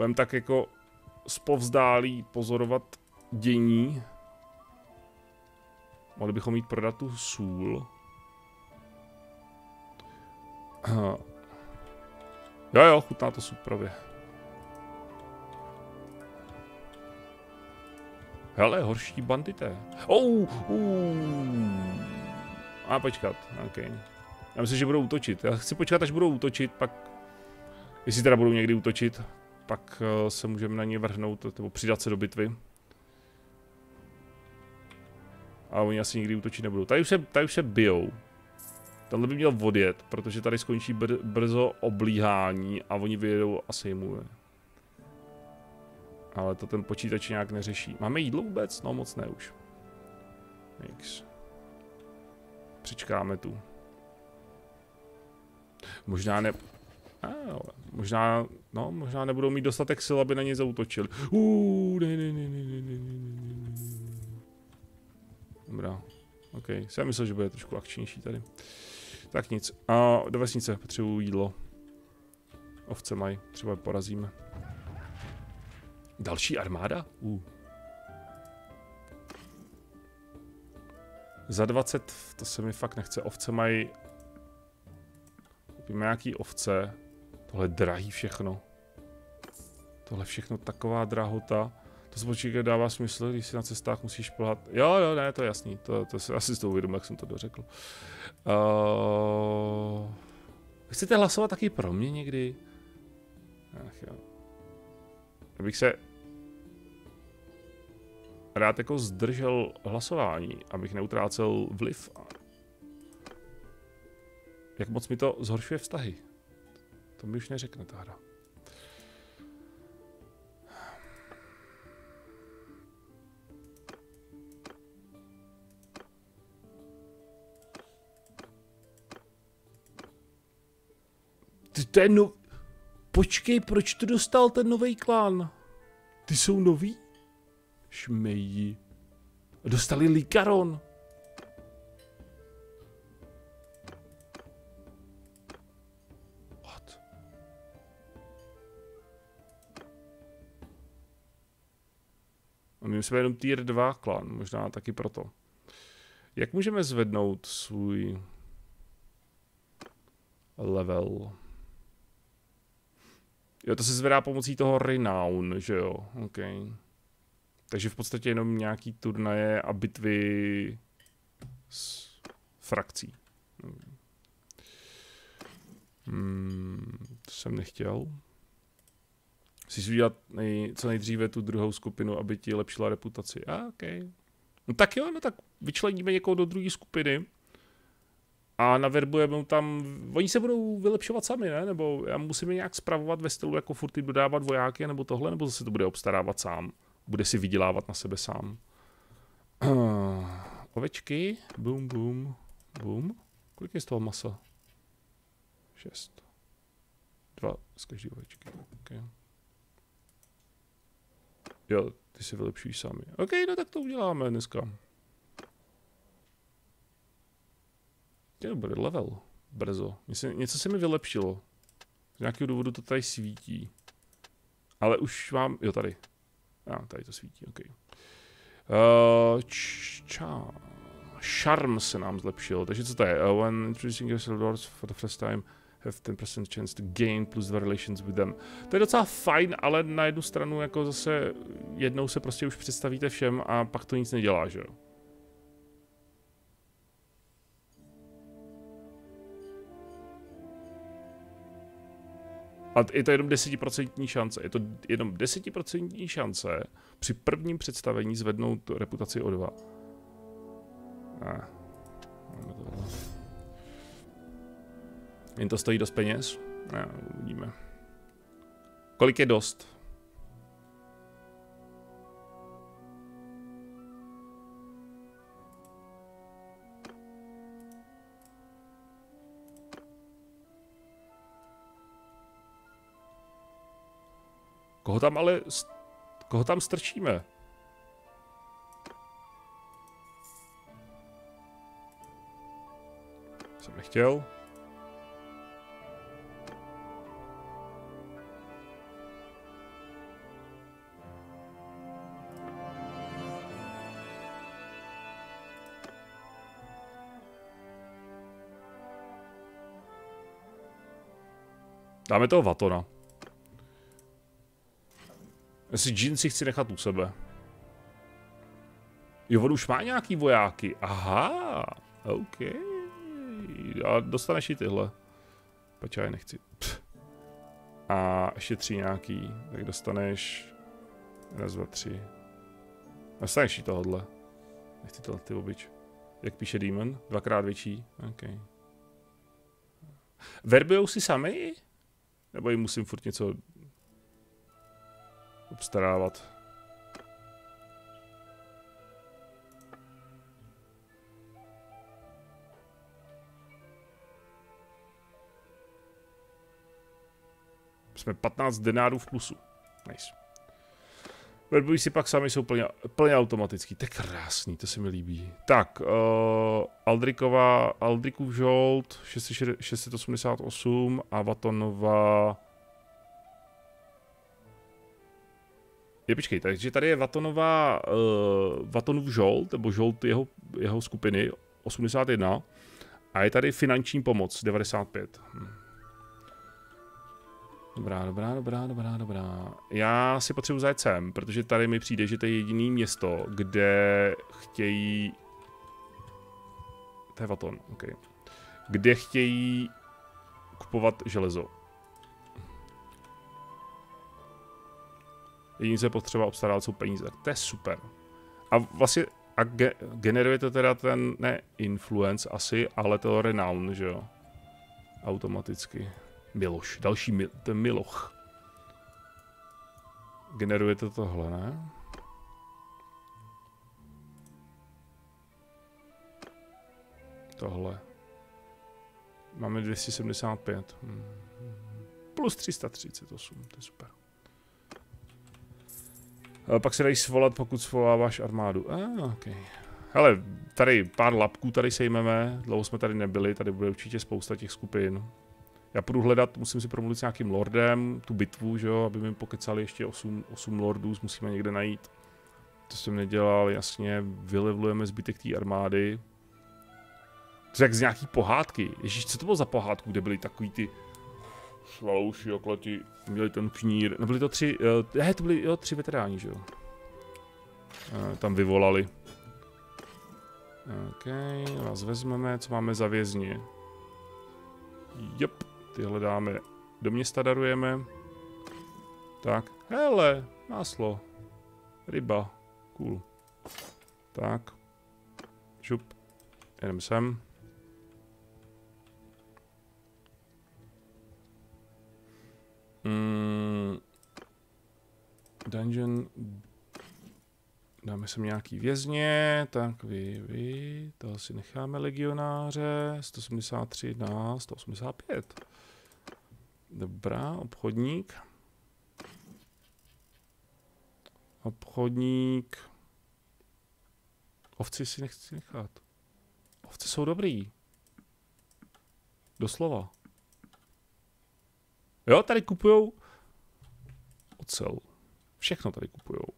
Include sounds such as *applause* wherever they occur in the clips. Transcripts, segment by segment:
Budeme tak jako spovzdálí pozorovat dění. Mohli bychom jít prodat tu sůl. Jo, jo, chutná to suprově. Hele, horší bandité. Oh, uh. A počkat, OK. Já myslím, že budou útočit. Já chci počkat, až budou útočit, pak... Jestli teda budou někdy útočit, pak uh, se můžeme na ně vrhnout, nebo přidat se do bitvy. A oni asi nikdy útočit nebudou. Tady už se, tady už se bijou. Tenhle by měl odjet, protože tady skončí br brzo oblíhání a oni vyjedou a sejmuje. Ale to ten počítač nějak neřeší. Máme jídlo vůbec? No moc ne už. X. Přičkáme tu. Možná ne ale možná, no, možná nebudou mít dostatek sil, aby na ně zautočili. Uuu, ne, ne, ne, ne, ne, ne, ne, Dobrá, ok, jsem myslel, že bude trošku akčnější tady. Tak nic, a do vesnice potřebuju jídlo. Ovce mají, třeba porazíme. Další armáda? Uh. Za 20, to se mi fakt nechce, ovce mají... Koupíme nějaký ovce. Tohle drahý všechno. Tohle všechno taková drahota. To spočítat dává smysl, když si na cestách musíš plhat. Jo, jo, ne, to je jasný. To, to se asi s tou uvědomil, jak jsem to dořekl. Uh, chcete hlasovat taky pro mě někdy? Ach jo. Abych se rád jako zdržel hlasování, abych neutrácel vliv. Jak moc mi to zhoršuje vztahy? To mi už neřekne ta hra. Ty, to je no... Počkej, proč to dostal ten nový klán? Ty jsou nový? Šmejí. Dostali Likaron. My jsme jenom tier 2 klan, možná taky proto. Jak můžeme zvednout svůj level? Jo, to se zvedá pomocí toho renown, že jo? OK. Takže v podstatě jenom nějaký turnaje a bitvy s frakcí. Hmm, to jsem nechtěl. Musíš udělat nej, co nejdříve tu druhou skupinu, aby ti lepšila reputaci. A, ah, OK. No tak jo, no tak vyčleníme někoho do druhé skupiny a naverbujeme tam, oni se budou vylepšovat sami, ne? Nebo já musím je nějak spravovat ve stylu, jako furt dodávat vojáky, nebo tohle, nebo zase to bude obstarávat sám. Bude si vydělávat na sebe sám. *clears throat* Ovečky, boom, boom, boom. Kolik je z toho masa? Šest. Dva z každé ovečky. Okay. Jo, ty si vylepšují sami. OK, no tak to uděláme dneska. Je bude level. Brzo. Myslím, něco se mi vylepšilo. Z nějakého důvodu to tady svítí. Ale už mám... Jo, tady. A, ah, tady to svítí, OK. Uh, ča... Charm se nám zlepšil, takže co to je? Uh, when introducing your lords for the first time, have 10% chance to gain plus the relations with them. To je docela fajn, ale na jednu stranu jako zase jednou se prostě už představíte všem a pak to nic nedělá, že jo? A je to jenom desetiprocentní šance. Je to jenom desetiprocentní šance při prvním představení zvednout reputaci o dva. Ne. Jen to stojí dost peněz? Ne, uvidíme. Kolik je dost? Koho tam ale... Koho tam strčíme? Jsem nechtěl. Dáme toho Vatona. Jestli Jin si chci nechat u sebe. Jo, on už má nějaký vojáky. Aha, OK. A dostaneš i tyhle. Počkej, já nechci. Pff. A ještě tři nějaký. Tak dostaneš... Raz, dva, tři. Dostaneš i tohle. Nechci tohle ty obyč. Jak píše Demon? Dvakrát větší? OK. Verbujou si sami? Nebo jim musím furt něco obstarávat? Jsme 15 denárů v plusu. Nice. Verbují si pak sami, jsou plně, plně automatický. To je krásný, to se mi líbí. Tak, uh, Aldriková, Aldrikův žolt, 688 a Vatonova... Je, počkej, takže tady je Vatonová, uh, Vatonův žolt, nebo žolt jeho, jeho skupiny, 81. A je tady finanční pomoc, 95. Hm. Dobrá, dobrá, dobrá, dobrá, dobrá. Já si potřebuji zajet sem, protože tady mi přijde, že to je jediný město, kde chtějí... To je Vaton, ok. Kde chtějí kupovat železo. Jediné, co je potřeba obstarat, jsou peníze. To je super. A vlastně a ge, generuje to teda ten, ne influence asi, ale to renown, že jo? Automaticky. Miloš, další mil, ten Miloch. Generuje to tohle, ne? Tohle. Máme 275. Hmm. Plus 338, to je super. Pak se dají svolat, pokud svoláváš armádu. Ah, okay. Hele, tady pár lapků tady sejmeme, dlouho jsme tady nebyli, tady bude určitě spousta těch skupin. Já půjdu hledat, musím si promluvit s nějakým lordem, tu bitvu, že jo, aby mi pokecali ještě 8, 8 lordů, musíme někde najít. To jsem nedělal, jasně, vylevlujeme zbytek té armády. To je jak z nějaký pohádky. Ježíš, co to bylo za pohádku, kde byly takový ty švalouši okolo ti, měli ten knír. No byli to tři, uh, to byli jo, tři veteráni, že jo. Uh, tam vyvolali. OK, vás vezmeme, co máme za vězně. Jop. Tyhle dáme do města darujeme. Tak, hele, máslo. Ryba. Cool. Tak. Šup. Jdem sem. Mm. Dungeon. Dáme sem nějaký vězně, tak vy, vy, to si necháme legionáře, 173 na 185. Dobrá, obchodník. Obchodník. Ovci si nechci nechat. Ovce jsou dobrý. Doslova. Jo, tady kupujou ocel. Všechno tady kupujou.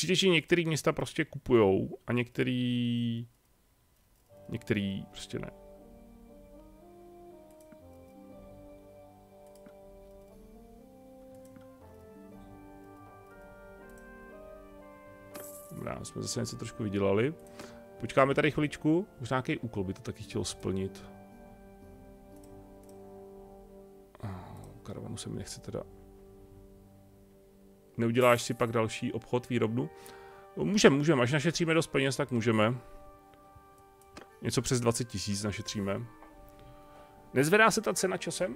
Přijde, že některý města prostě kupujou a některý... Některý prostě ne. Dobrá, jsme zase něco trošku vydělali. Počkáme tady chviličku, už nějaký úkol by to taky chtěl splnit. Karavanu se mi nechce teda... Neuděláš si pak další obchod, výrobnu? Můžeme, můžeme, až našetříme dost peněz, tak můžeme. Něco přes 20 tisíc našetříme. Nezvedá se ta cena časem?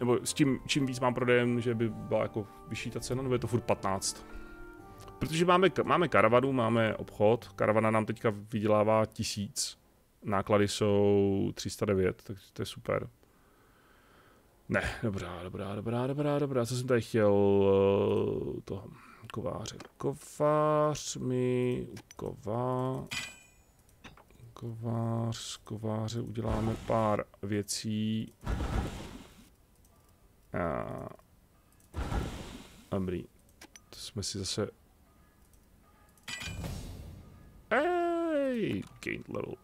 Nebo s tím, čím víc mám prodejem, že by byla jako vyšší ta cena, nebo je to furt 15? Protože máme, máme karavanu, máme obchod, karavana nám teďka vydělává tisíc, náklady jsou 309, takže to je super. Ne, dobrá, dobrá, dobrá, dobrá, dobrá, co jsem tady chtěl, uh, toho kováře. Kovář mi, ková, kovář, kováře uděláme pár věcí. A, dobrý, to jsme si zase Ej, gain level.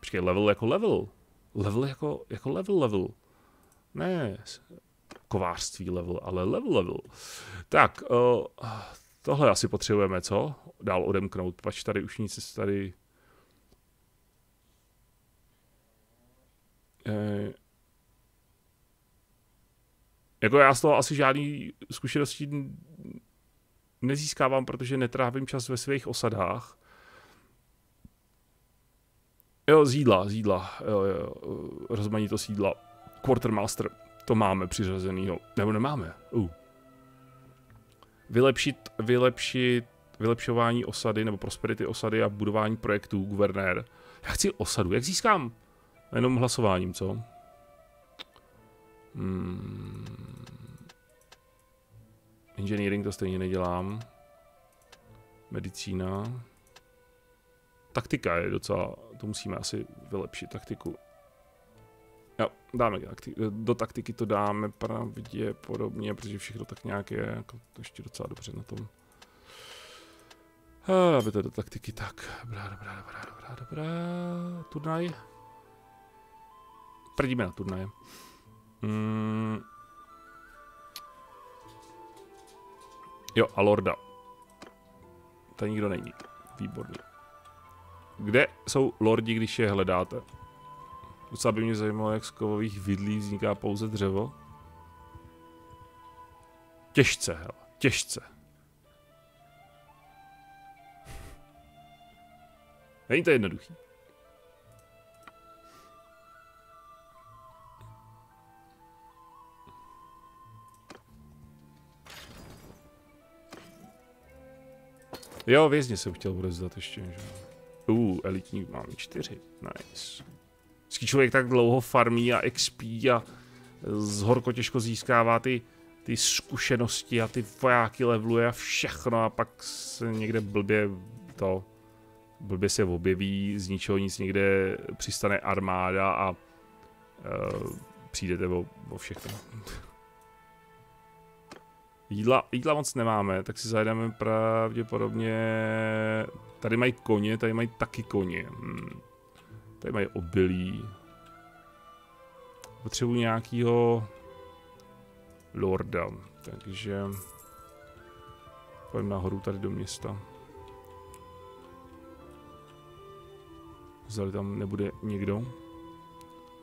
Počkej, level jako level. Level jako, jako level level. Ne kovářství level, ale level level. Tak, uh, tohle asi potřebujeme, co? Dál odemknout, pač tady už nic tady... Eh, jako já z toho asi žádný zkušenosti nezískávám, protože netrávím čas ve svých osadách. Jo, z jídla, z jídla, jo, jo, rozmanito sídla. Quartermaster, to máme přiřazenýho, nebo nemáme. Uh. Vylepšit, vylepšit, vylepšování osady, nebo prosperity osady a budování projektů, guvernér. Já chci osadu, jak získám? Jenom hlasováním, co? Hmm. Engineering to stejně nedělám. Medicína. Taktika je docela, to musíme asi vylepšit, taktiku. Jo, dáme do taktiky to dáme pravděpodobně, protože všechno tak nějak je jako ještě docela dobře na tom. A, aby to do taktiky tak. Dobrá, dobrá, dobrá, dobrá, dobrá. Turnaj. Prdíme na turnaje. Mm. Jo, a Lorda. To nikdo není. Výborný. Kde jsou lordi, když je hledáte? Docela by mě zajímalo, jak z kovových vidlí vzniká pouze dřevo. Těžce, hele. Těžce. *laughs* Není to jednoduchý. Jo, vězně jsem chtěl odezdat ještě, že? Uh, elitní mám čtyři. Nice. Vždycky člověk tak dlouho farmí a XP a z horko těžko získává ty, ty zkušenosti a ty vojáky leveluje a všechno a pak se někde blbě to blbě se objeví, z ničeho nic někde přistane armáda a uh, přijdete o, o všechno. Jídla, jídla moc nemáme, tak si zajdeme pravděpodobně... Tady mají koně, tady mají taky koně. Hmm. Tady mají obilí. Potřebuji nějakýho lorda, takže pojďme nahoru tady do města. Zdali tam nebude někdo.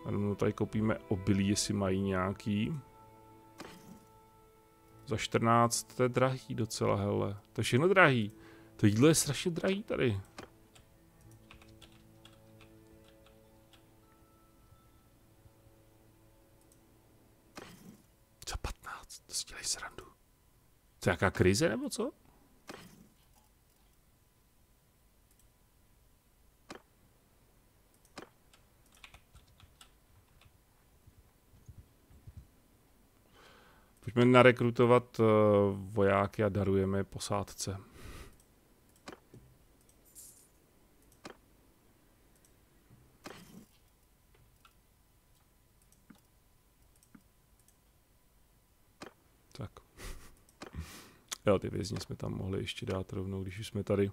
A tady kopíme obilí, jestli mají nějaký. Za 14, to je drahý docela, hele. To je všechno drahý. To jídlo je strašně drahý tady. Si dělej srandu. To je nějaká krize nebo co? Pojďme narekrutovat uh, vojáky a darujeme posádce. Tak. Jo, ty vězně jsme tam mohli ještě dát rovnou, když jsme tady.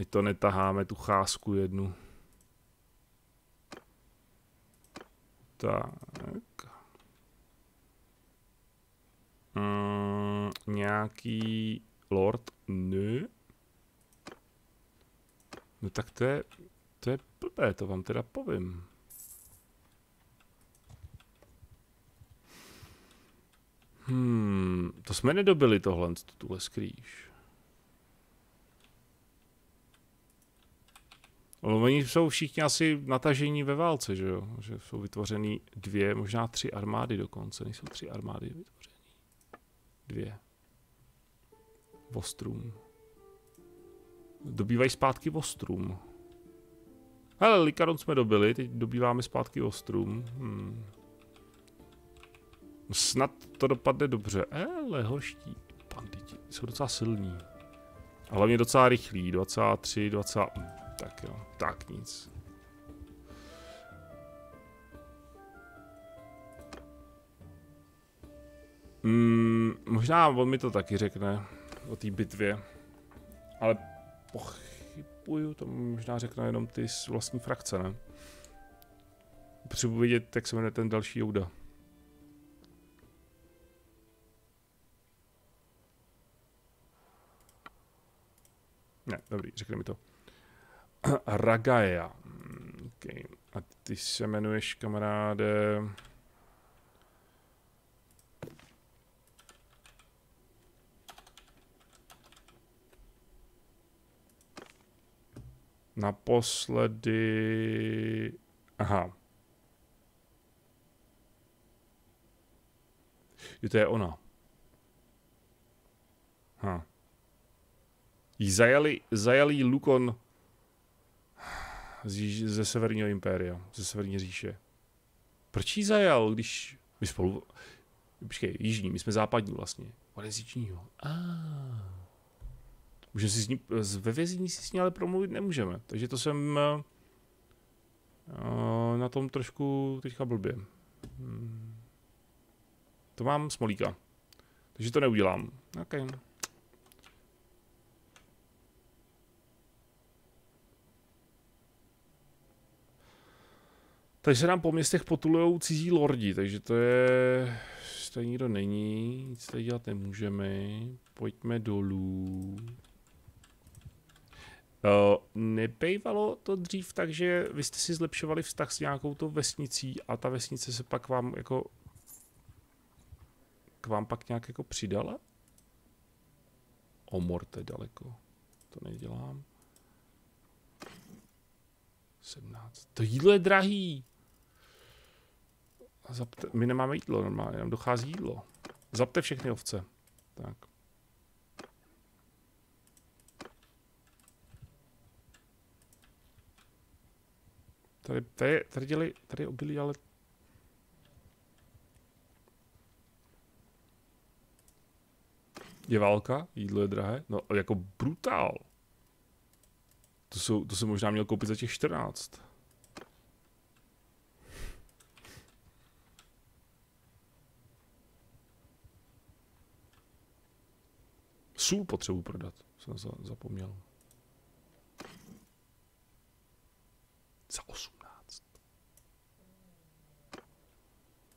Ať to netaháme, tu cházku jednu. Tak. Mm, nějaký lord? Ne. No tak to je, to je blbé, to vám teda povím. Hmm, to jsme nedobili tohle, tuhle skrýž. Oni jsou všichni asi natažení ve válce, že jo? Že jsou vytvořeny dvě, možná tři armády dokonce. Nejsou tři armády vytvořeny. Dvě. Vostrum. Dobývají zpátky Vostrum. Hele, Likaron jsme dobili, teď dobýváme zpátky Ostrum. Hmm. Snad to dopadne dobře. Ale hoští banditi jsou docela silní. A hlavně docela rychlí. 23, 20... Tak jo, tak nic. Mm, možná on mi to taky řekne o té bitvě, ale pochybuju, to možná řekne jenom ty vlastní frakce, ne? Potřebuji vidět, jak se jmenuje ten další Jouda. Dobrý, řekne mi to. *clears throat* Ragaja. Okay. A ty se jmenuješ, kamaráde... Naposledy... Aha. Jo, to je ona. Ha. Jí zajali, zajali Lukon z, ze Severního impéria, ze Severní říše. Proč jí zajal, když my spolu... Počkej, jižní, my jsme západní vlastně. On je z jižního. Ah. Můžeme si s ní, ve vězení si s ní ale promluvit nemůžeme. Takže to jsem uh, na tom trošku teďka blbě. Hmm. To mám smolíka. Takže to neudělám. Okay. Takže se nám po městech potulují cizí lordi, takže to je... Tady nikdo není, nic tady dělat nemůžeme. Pojďme dolů. Uh, nebejvalo to dřív tak, že vy jste si zlepšovali vztah s nějakou tou vesnicí a ta vesnice se pak vám jako k vám pak nějak jako přidala? Omorte daleko. To nedělám. 17. To jídlo je drahý. Zapte, my nemáme jídlo normálně, nám dochází jídlo. Zapte všechny ovce. Tak. Tady, tady, tady, děli, tady obilí, ale... Je válka, jídlo je drahé, no jako brutál. To, jsou, to jsem možná měl koupit za těch 14. Sůl potřebuji prodat, jsem zapomněl. Za 18.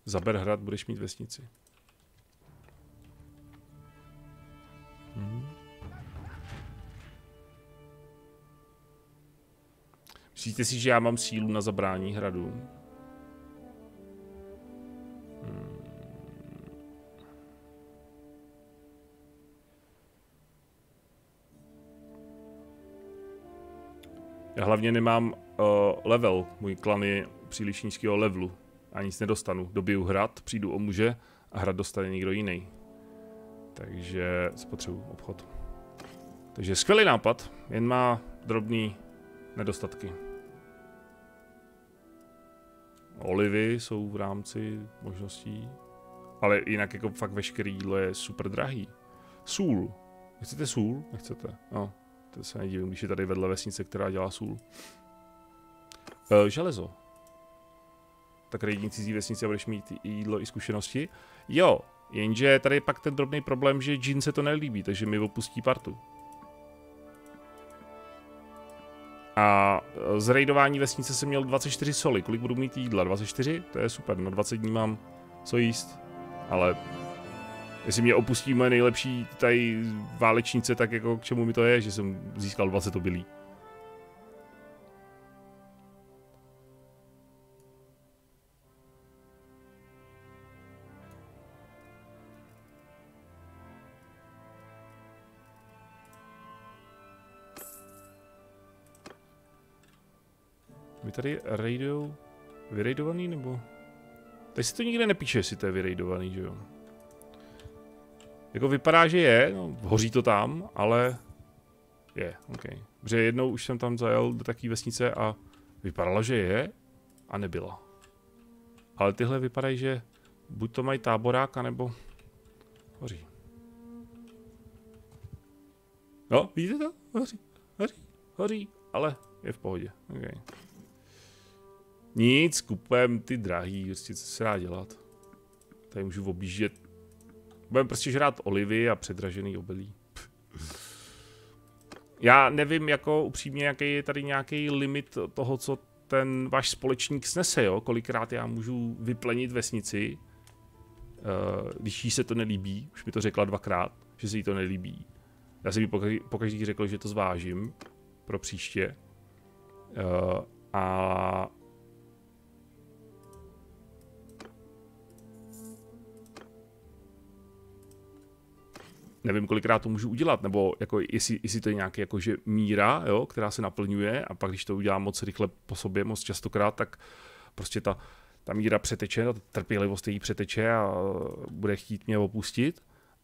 Za Berhrad budeš mít vesnici. Hmm. Myslíte si, že já mám sílu na zabrání hradu? Já hlavně nemám uh, level, můj klan je příliš nízkého levelu. A nic nedostanu. Dobiju hrad, přijdu o muže a hrad dostane někdo jiný. Takže spotřebuji obchod. Takže skvělý nápad, jen má drobný nedostatky. Olivy jsou v rámci možností, ale jinak jako fakt veškerý jídlo je super drahý. Sůl. Nechcete sůl? Nechcete. No, to se nedivím, když je tady vedle vesnice, která dělá sůl. E, železo. Tak jediný cizí vesnice a budeš mít jídlo i zkušenosti. Jo, jenže tady je pak ten drobný problém, že Jin se to nelíbí, takže mi opustí partu. A e, z raidování vesnice jsem měl 24 soli. Kolik budu mít jídla? 24? To je super, na 20 dní mám co jíst. Ale jestli mě opustí moje nejlepší tady válečnice, tak jako k čemu mi to je, že jsem získal 20 obilí. My tady raidou vyraidovaný nebo? Teď si to nikde nepíše, jestli to je vyraidovaný, že jo? Jako vypadá, že je, no, hoří to tam, ale je, ok. Protože jednou už jsem tam zajel do takové vesnice a vypadalo, že je a nebyla. Ale tyhle vypadají, že buď to mají táborák, nebo hoří. No, vidíte to? Hoří, hoří, hoří, ale je v pohodě. Okay. Nic, kupujeme ty drahý, prostě co se dá dělat. Tady můžu objíždět. Budeme prostě žrát olivy a předražený obilí. Já nevím, jako upřímně, jaký je tady nějaký limit toho, co ten váš společník snese, jo? Kolikrát já můžu vyplenit vesnici, uh, když jí se to nelíbí. Už mi to řekla dvakrát, že se jí to nelíbí. Já jsem jí pokaždý, řekl, že to zvážím. pro příště. Uh, a nevím, kolikrát to můžu udělat, nebo jako jestli, jestli to je nějaký jakože míra, jo, která se naplňuje a pak když to udělám moc rychle po sobě, moc častokrát, tak prostě ta, ta míra přeteče, ta trpělivost její přeteče a bude chtít mě opustit.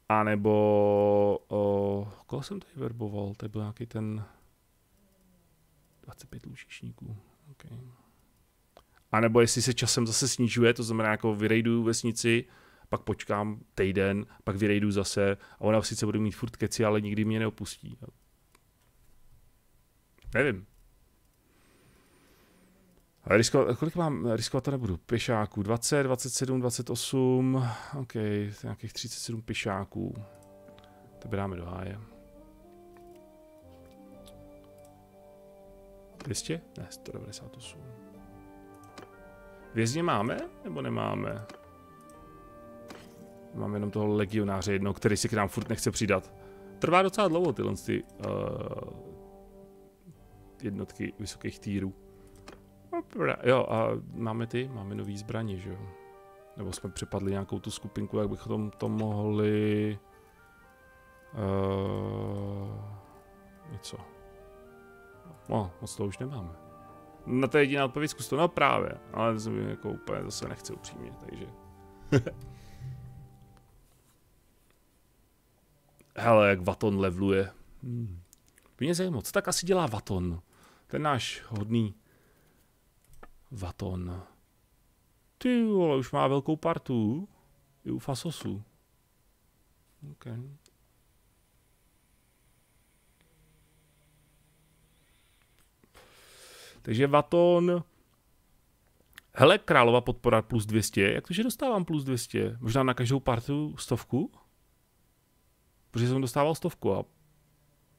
A nebo, o, koho jsem tady verboval, to byl nějaký ten 25 lučičníků. Okay. A nebo jestli se časem zase snižuje, to znamená jako vyrejduju vesnici, pak počkám týden, pak vyrejdu zase a ona sice bude mít furt keci, ale nikdy mě neopustí. Nevím. Riskovat, kolik mám, riskovat to nebudu. Pěšáků, 20, 27, 28, ok, nějakých 37 pěšáků. To dáme do háje. 200? Ne, 198. Vězně máme, nebo nemáme? Mám jenom toho legionáře jedno, který si k nám furt nechce přidat. Trvá docela dlouho tyhle ty, uh, jednotky vysokých týrů. Jo, a máme ty, máme nový zbraně, že jo? Nebo jsme přepadli nějakou tu skupinku, jak bychom to mohli... Uh, něco. No, moc to už nemáme. Na to je jediná odpověď, zkus to, no právě, ale jako úplně zase nechce upřímně, takže... *laughs* Hele, jak Vaton levluje. Hmm. Mě zajímá, co tak asi dělá Vaton? Ten náš hodný Vaton. Ty vole, už má velkou partu. I u Fasosu. Okay. Takže Vaton... Hele, králová podpora plus 200. Jak to, že dostávám plus 200? Možná na každou partu stovku? Protože jsem dostával stovku a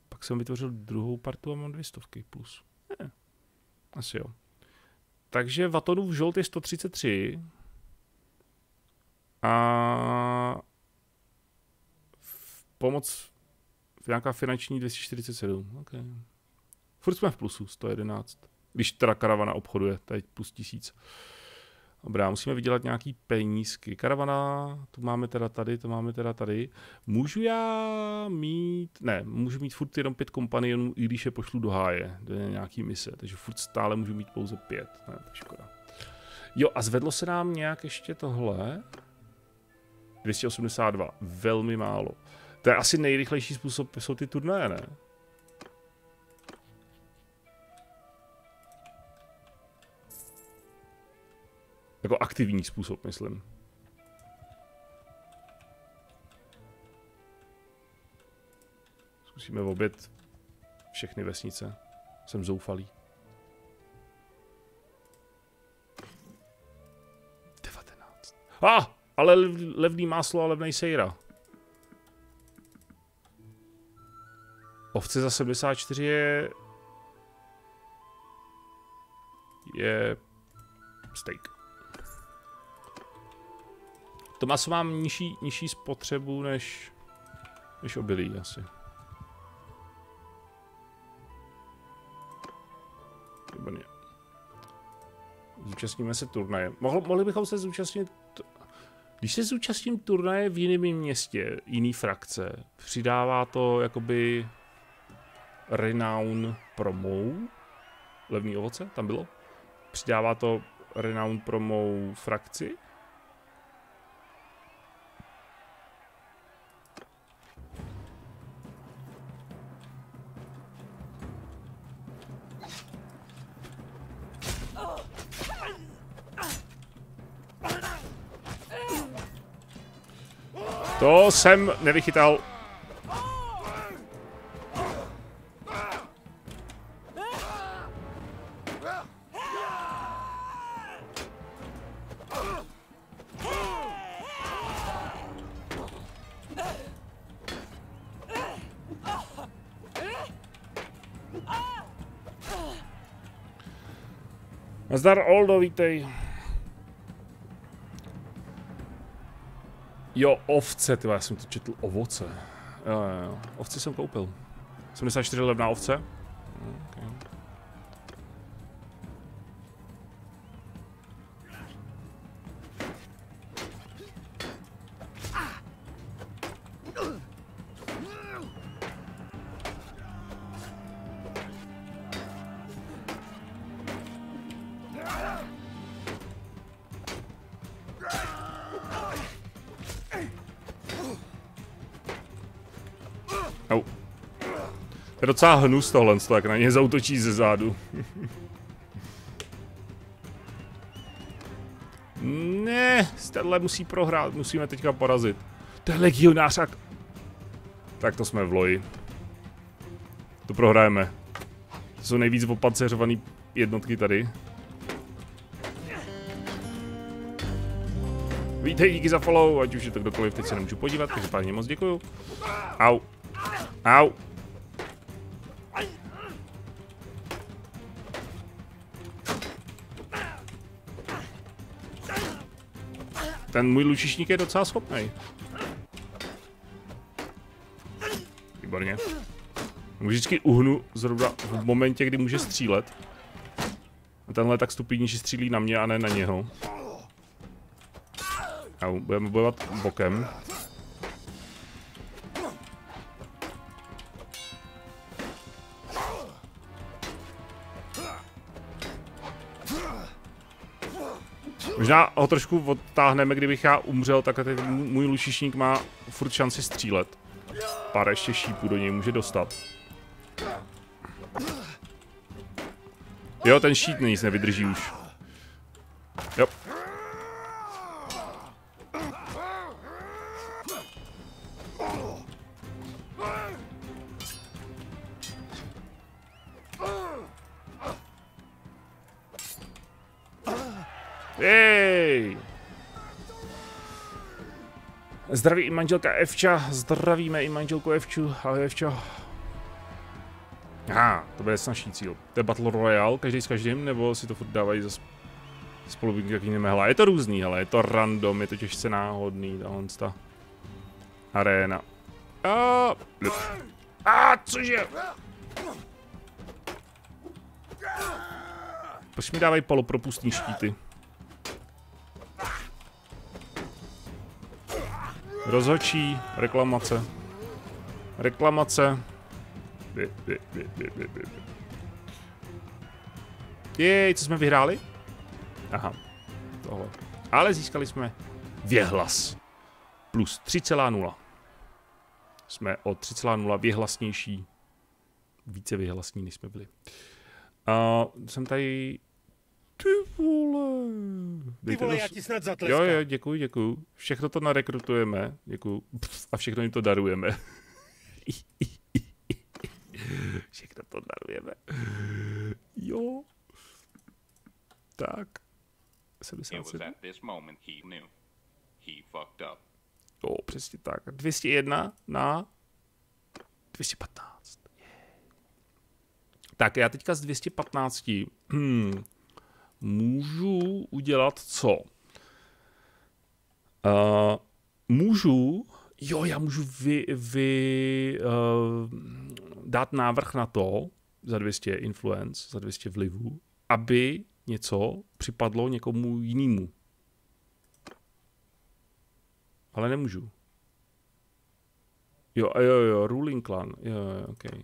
pak jsem vytvořil druhou partu a mám dvě stovky plus. Ne, asi jo. Takže Vatonův žolt je 133. A pomoc nějaká finanční 247. Okay. Furt jsme v plusu 111. Když teda karavana obchoduje, teď plus 1000. Dobrá, musíme vydělat nějaký penízky. Karavana, tu máme teda tady, to máme teda tady. Můžu já mít, ne, můžu mít furt jenom pět kompanionů, i když je pošlu do háje, do nějaký mise, takže furt stále můžu mít pouze pět, ne, to je škoda. Jo, a zvedlo se nám nějak ještě tohle. 282, velmi málo. To je asi nejrychlejší způsob, jsou ty turnaje, ne? Jako aktivní způsob, myslím. Zkusíme obět všechny vesnice. Jsem zoufalý. 19. A, ah, ale levný máslo a levný sejra. Ovce za 74 je... Je... Steak. To maso mám nižší, nižší spotřebu než, než obilí asi. Výborně. Zúčastníme se turnaje. Mohl, mohli bychom se zúčastnit... Když se zúčastním turnaje v jiném městě, jiný frakce, přidává to jakoby renown promou, levný ovoce, tam bylo? Přidává to renown promou frakci? To jsem nevychytal. Nazdar Oldo, vítej. Jo, ovce, ty já jsem to četl, ovoce. Jo, jo, jo. Ovce jsem koupil. 74 levná ovce. Je docela hnus tohle, jak na ně zautočí ze zádu. *laughs* ne, tenhle musí prohrát, musíme teďka porazit. Je legionář Tak to jsme v loji. To prohrajeme. To jsou nejvíc opanceřovaný jednotky tady. Vítej, díky za follow, ať už je to kdokoliv, teď se nemůžu podívat, takže páně moc děkuju. Au. Au. Ten můj lučišník je docela schopný. Výborně. Vždycky uhnu zrovna v momentě, kdy může střílet. A tenhle tak stupidnější střílí na mě a ne na něho. A budeme bojovat bokem. Možná ho trošku odtáhneme, kdybych já umřel, tak ten můj lučišník má furt šanci střílet. Pár ještě šípů do něj může dostat. Jo, ten šít nic nevydrží už. Zdraví i manželka Evča, zdravíme i manželku Evču, ahoj Evčo. Aha, to bude snažší cíl. To je Battle Royale, každý s každým, nebo si to furt dávají za spolu jaký nemehla. Je to různý, ale je to random, je to těžce náhodný, tahle ta arena. A, a cože? Proč mi dávají polopropustní štíty? Rozhočí, reklamace. Reklamace. Jej, co jsme vyhráli? Aha, tohle. Ale získali jsme věhlas. Plus 3,0. Jsme o 3,0 věhlasnější. Více věhlasní, než jsme byli. Uh, jsem tady ty vole. Ty vole, já ti snad zatleskám. Jo, jo, děkuji, děkuji. Všechno to narekrutujeme, děkuji. A všechno jim to darujeme. *laughs* všechno to darujeme. Jo. Tak. 77. Jo, přesně tak. 201 na 215. Tak já teďka z 215 hmm, můžu udělat co? Uh, můžu, jo, já můžu vy, vy uh, dát návrh na to, za 200 influence, za 200 vlivů, aby něco připadlo někomu jinému. Ale nemůžu. Jo, jo, jo, ruling clan, jo, jo, okay.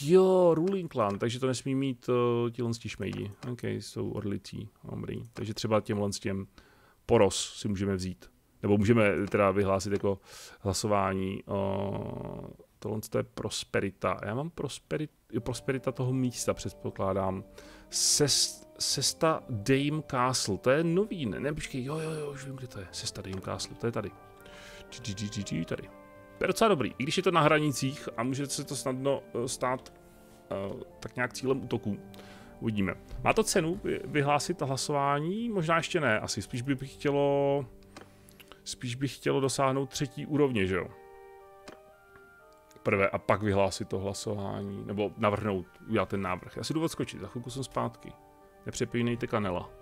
Jo, ruling clan, takže to nesmí mít uh, tihle šmejdi. OK, jsou orlicí, dobrý. Takže třeba těmhle s těm poros si můžeme vzít. Nebo můžeme teda vyhlásit jako hlasování. Uh, tohle je prosperita. Já mám prosperit, prosperita toho místa, předpokládám. Sest, Sesta Dame Castle, to je nový, ne, ne, počkej, jo, jo, jo, už vím, kde to je. Sesta Dame Castle, to je tady. Tady. To je docela dobrý, i když je to na hranicích a může se to snadno eh, stát uh, tak nějak cílem útoku. Uvidíme. Má to cenu vyhlásit hlasování? Možná ještě ne, asi spíš bych chtělo... Spíš bych chtělo dosáhnout třetí úrovně, že jo? Prvé a pak vyhlásit to hlasování, nebo navrhnout, udělat ten návrh. Já si jdu odskočit, za chvilku jsem zpátky. Nepřepínejte kanela.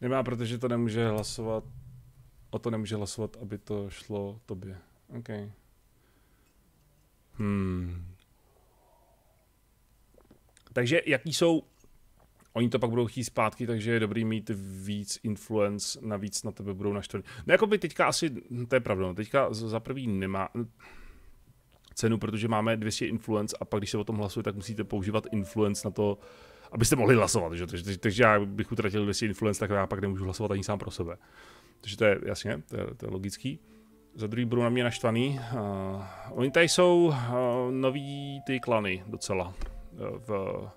Nemá, protože to nemůže hlasovat, o to nemůže hlasovat, aby to šlo tobě. OK. Hmm. Takže jaký jsou Oni to pak budou chtít zpátky, takže je dobrý mít víc influence, navíc na tebe budou naštvaní. No jako by teďka asi, to je pravda, no, teďka za prvý nemá cenu, protože máme 200 influence a pak když se o tom hlasuje, tak musíte používat influence na to, abyste mohli hlasovat. Že? Takže, takže já bych utratil 200 influence, tak já pak nemůžu hlasovat ani sám pro sebe. Takže to je jasně, to je, to je logický. Za druhý budou na mě naštvaný. Uh, oni tady jsou uh, nový ty klany docela. Uh, v,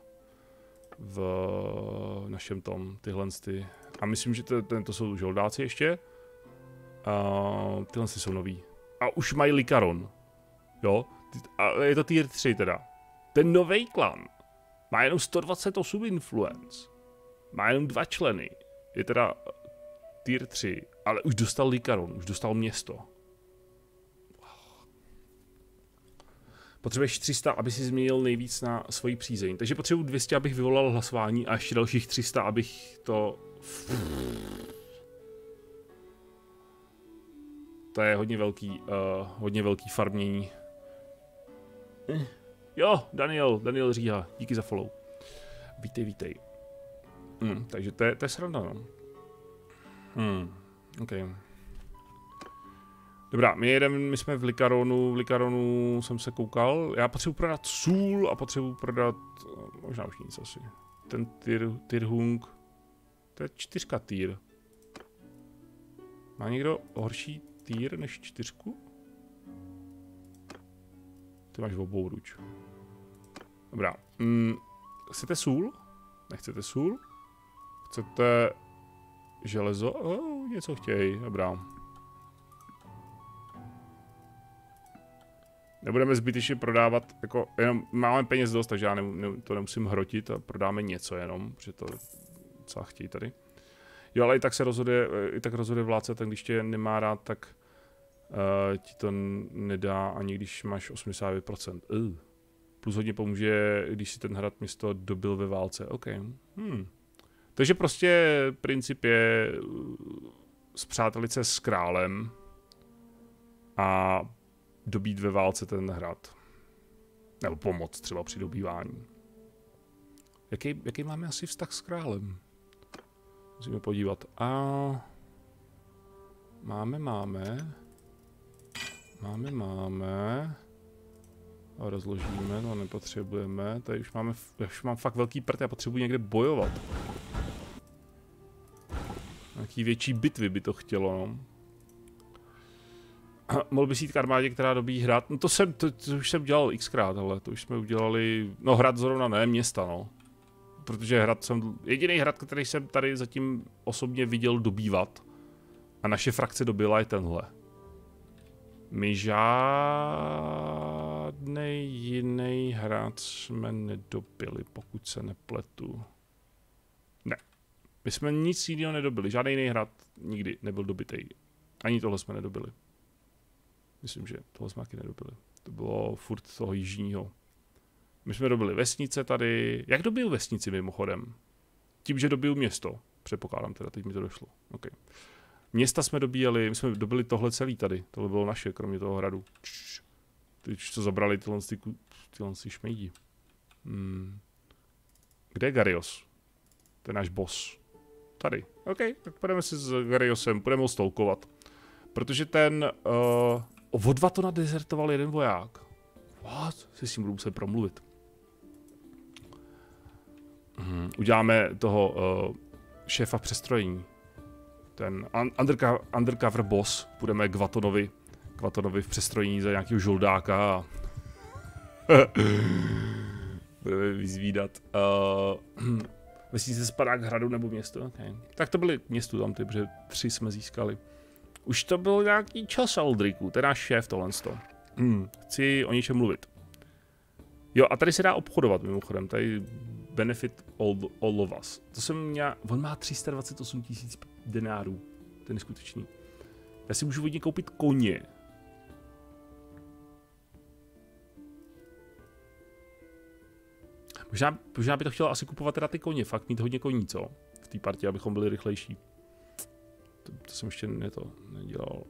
v našem tom, tyhle ty. A myslím, že to, to, jsou žoldáci ještě. Uh, tyhle ty jsou nový. A už mají Likaron. Jo? A je to tier 3 teda. Ten nový klan má jenom 128 influence. Má jenom dva členy. Je teda tier 3, ale už dostal Likaron, už dostal město. Potřebuješ 300, aby si změnil nejvíc na svoji přízeň. Takže potřebuji 200, abych vyvolal hlasování a ještě dalších 300, abych to... To je hodně velký, uh, hodně velký farmění. Jo, Daniel, Daniel Říha, díky za follow. Vítej, vítej. Hmm, takže to je, to je sranda, no. Hmm, OK. Dobrá, my jedeme, my jsme v Likaronu, v Likaronu jsem se koukal, já potřebuji prodat sůl a potřebuji prodat, možná už nic asi. Ten tyr, Tyrhung, to je čtyřka týr. Má někdo horší týr než čtyřku? Ty máš v obou ruč. Dobrá. Mm, chcete sůl? Nechcete sůl? Chcete železo? Oh, něco chtějí, dobrá. Nebudeme zbytečně prodávat, jako jenom máme peněz dost, takže já ne, ne, to nemusím hrotit a prodáme něco jenom, protože to co chtějí tady. Jo, ale i tak se rozhoduje, i tak rozhoduje vládce, ten když tě nemá rád, tak uh, ti to nedá ani když máš 89%. Uh. Plus hodně pomůže, když si ten hrad město dobil ve válce. OK. Hmm. Takže prostě princip je eh, zpřátelit se s králem a dobít ve válce ten hrad. Nebo pomoc třeba při dobývání. Jaký, jaký máme asi vztah s králem? Musíme podívat. A... Máme, máme. Máme, máme. A rozložíme, no nepotřebujeme. Tady už máme, už mám fakt velký prd, já potřebuji někde bojovat. Nějaký větší bitvy by to chtělo, no. *clears throat* Mohl bys jít k armádě, která dobí hrad. No to jsem, to, to už jsem dělal xkrát, ale to už jsme udělali, no hrad zrovna ne, města, no. Protože hrad jsem, jediný hrad, který jsem tady zatím osobně viděl dobývat a naše frakce dobila je tenhle. My žádný jiný hrad jsme nedobili, pokud se nepletu. Ne. My jsme nic jiného nedobili. Žádný jiný hrad nikdy nebyl dobitý. Ani tohle jsme nedobili. Myslím, že tohle jsme taky nedobili. To bylo furt toho jižního. My jsme dobili vesnice tady. Jak dobil vesnici mimochodem? Tím, že dobil město. Předpokládám teda, teď mi to došlo. Okay. Města jsme dobíjeli, my jsme dobili tohle celý tady. Tohle bylo naše, kromě toho hradu. Teď co zabrali tyhle, ty, tyhle ty šmejdi. Hmm. Kde je Garios? To je náš boss. Tady. OK, tak půjdeme si s Gariosem, půjdeme ho stolkovat. Protože ten... Uh, o dva to nadezertoval jeden voják. What? Si s tím budu muset promluvit. Hmm. Uděláme toho uh, šéfa přestrojení ten undercover, undercover boss, půjdeme k Vatonovi, k Ekvatonovi v přestrojení za nějakého žoldáka a *laughs* budeme vyzvídat. Uh, *clears throat* vesnice spadá k hradu nebo město? Okay. Tak to byly město tam ty, protože tři jsme získali. Už to byl nějaký čas, Aldriku, teda šéf tohle. Hmm, chci o něčem mluvit. Jo, a tady se dá obchodovat mimochodem, tady benefit all, all of us. To jsem měl, on má 328 tisíc denárů, ten je skutečný. Já si můžu vodně koupit koně. Možná, možná by to chtělo asi kupovat teda ty koně, fakt mít hodně koní, co? V té partě, abychom byli rychlejší. To, to jsem ještě ne to nedělal.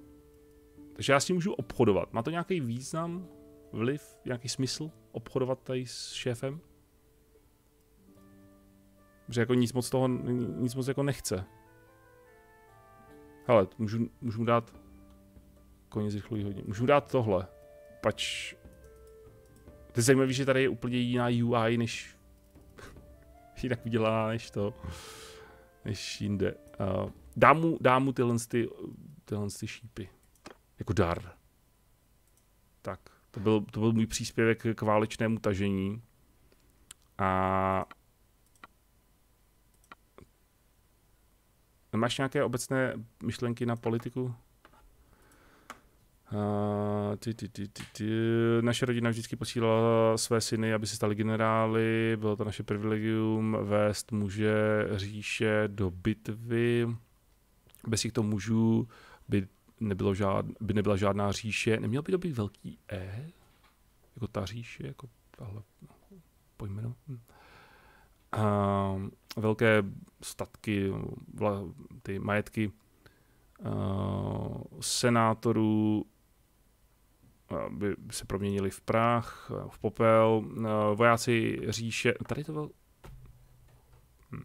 Takže já s tím můžu obchodovat. Má to nějaký význam, vliv, nějaký smysl obchodovat tady s šéfem? Protože jako nic moc toho, nic moc jako nechce. Hele, můžu, můžu mu dát koně zrychlují hodně. Můžu mu dát tohle. Pač... To je zajímavé, že tady je úplně jiná UI, než... *laughs* jinak udělá, než to. Než jinde. Uh, dám mu, dám mu tyhle, ty, tyhle ty šípy. Jako dar. Tak, to byl, to byl můj příspěvek k válečnému tažení. A Máš nějaké obecné myšlenky na politiku? Uh, ty, ty, ty, ty, ty. Naše rodina vždycky posílala své syny, aby se stali generály. Bylo to naše privilegium vést muže říše do bitvy. Bez těchto mužů by, nebylo žád, by nebyla žádná říše. Neměl by to být velký E? Jako ta říše, jako tahle pojmeno. Hm a velké statky, ty majetky senátorů by se proměnili v prach, v popel. Vojáci říše, tady to byl... Hm.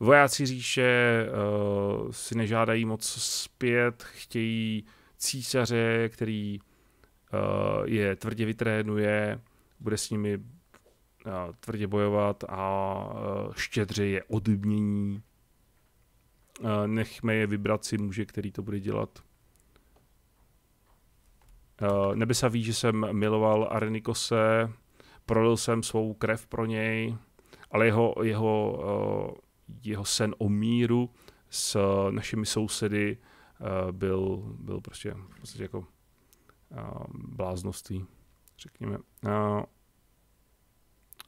Vojáci říše uh, si nežádají moc zpět, chtějí císaře, který uh, je tvrdě vytrénuje, bude s nimi tvrdě bojovat a štědře je odmění. Nechme je vybrat si muže, který to bude dělat. Nebesa ví, že jsem miloval Arenikose, prolil jsem svou krev pro něj, ale jeho, jeho, jeho sen o míru s našimi sousedy byl, byl prostě, prostě jako bláznoství, řekněme.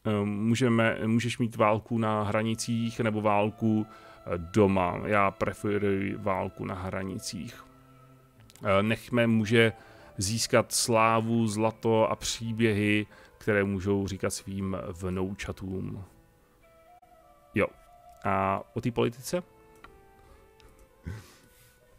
Ehm, můžeme, můžeš mít válku na hranicích nebo válku eh, doma. Já preferuji válku na hranicích. Eh, nechme může získat slávu, zlato a příběhy, které můžou říkat svým vnoučatům. Jo. A o té politice?